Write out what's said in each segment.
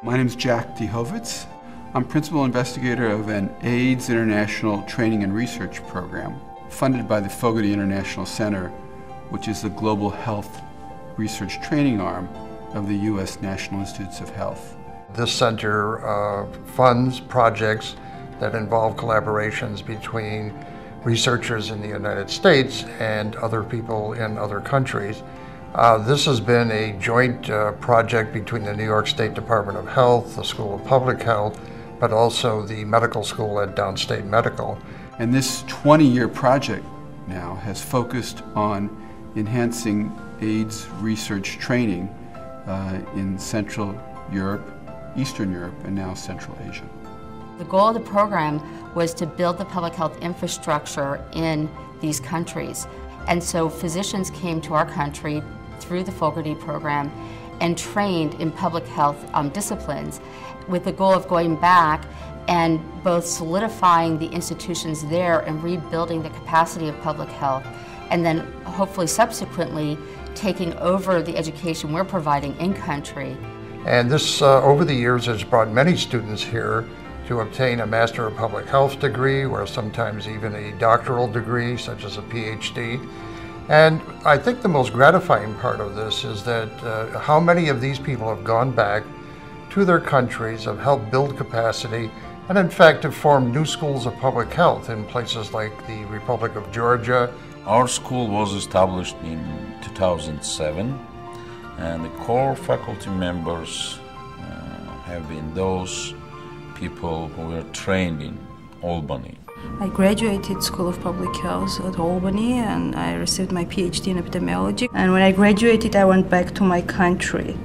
My name is Jack DeHovitz. I'm principal investigator of an AIDS International Training and Research Program funded by the Fogarty International Center, which is the global health research training arm of the U.S. National Institutes of Health. This center uh, funds projects that involve collaborations between researchers in the United States and other people in other countries. Uh, this has been a joint uh, project between the New York State Department of Health, the School of Public Health, but also the medical school at Downstate Medical. And this 20-year project now has focused on enhancing AIDS research training uh, in Central Europe, Eastern Europe, and now Central Asia. The goal of the program was to build the public health infrastructure in these countries. And so physicians came to our country through the Fogarty program and trained in public health um, disciplines with the goal of going back and both solidifying the institutions there and rebuilding the capacity of public health, and then hopefully subsequently taking over the education we're providing in country. And this, uh, over the years, has brought many students here to obtain a Master of Public Health degree or sometimes even a doctoral degree, such as a PhD. And I think the most gratifying part of this is that uh, how many of these people have gone back to their countries, have helped build capacity, and in fact have formed new schools of public health in places like the Republic of Georgia. Our school was established in 2007 and the core faculty members uh, have been those people who were trained in Albany. I graduated School of Public Health at Albany and I received my PhD in epidemiology. And when I graduated, I went back to my country.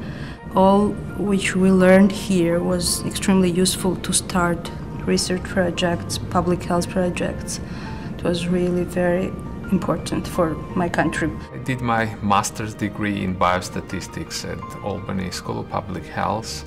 All which we learned here was extremely useful to start research projects, public health projects. It was really very important for my country. I did my master's degree in biostatistics at Albany School of Public Health.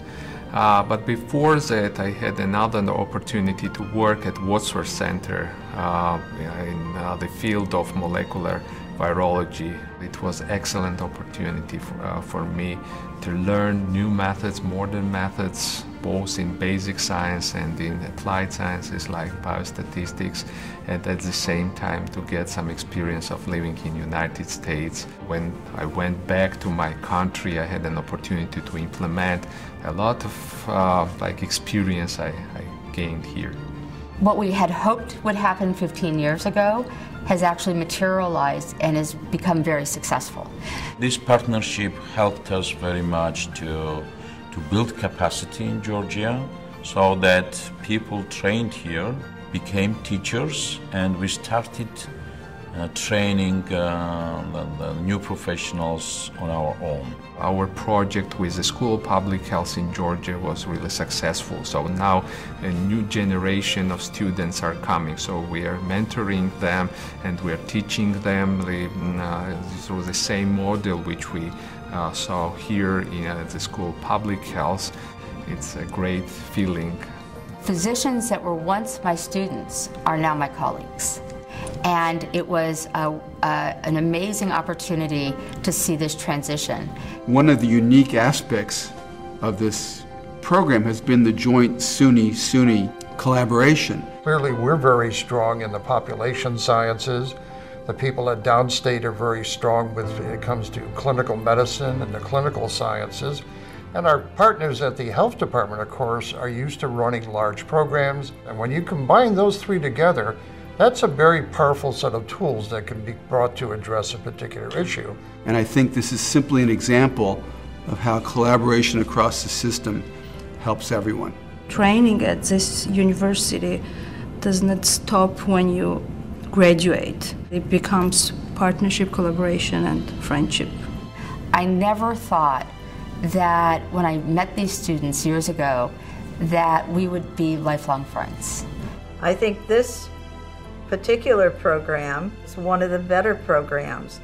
Uh, but before that, I had another opportunity to work at Wadsworth Center uh, in uh, the field of molecular virology. It was excellent opportunity for, uh, for me to learn new methods, modern methods, both in basic science and in applied sciences like biostatistics, and at the same time to get some experience of living in United States. When I went back to my country, I had an opportunity to implement a lot of uh, like experience I, I gained here. What we had hoped would happen 15 years ago has actually materialized and has become very successful. This partnership helped us very much to, to build capacity in Georgia so that people trained here became teachers and we started uh, training uh, the, the, new professionals on our own. Our project with the School of Public Health in Georgia was really successful. So now a new generation of students are coming. So we are mentoring them and we are teaching them the, uh, through the same model which we uh, saw here in uh, the School of Public Health. It's a great feeling. Physicians that were once my students are now my colleagues and it was a, a, an amazing opportunity to see this transition. One of the unique aspects of this program has been the joint SUNY-SUNY collaboration. Clearly, we're very strong in the population sciences. The people at Downstate are very strong when it comes to clinical medicine and the clinical sciences. And our partners at the health department, of course, are used to running large programs. And when you combine those three together, that's a very powerful set of tools that can be brought to address a particular issue. And I think this is simply an example of how collaboration across the system helps everyone. Training at this university does not stop when you graduate. It becomes partnership, collaboration, and friendship. I never thought that when I met these students years ago that we would be lifelong friends. I think this particular program is one of the better programs,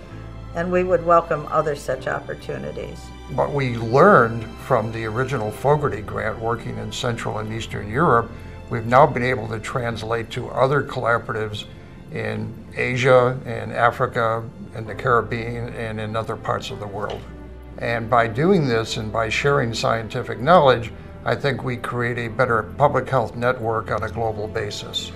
and we would welcome other such opportunities. What we learned from the original Fogarty grant working in Central and Eastern Europe, we've now been able to translate to other collaboratives in Asia, and Africa, and the Caribbean, and in other parts of the world. And by doing this and by sharing scientific knowledge, I think we create a better public health network on a global basis.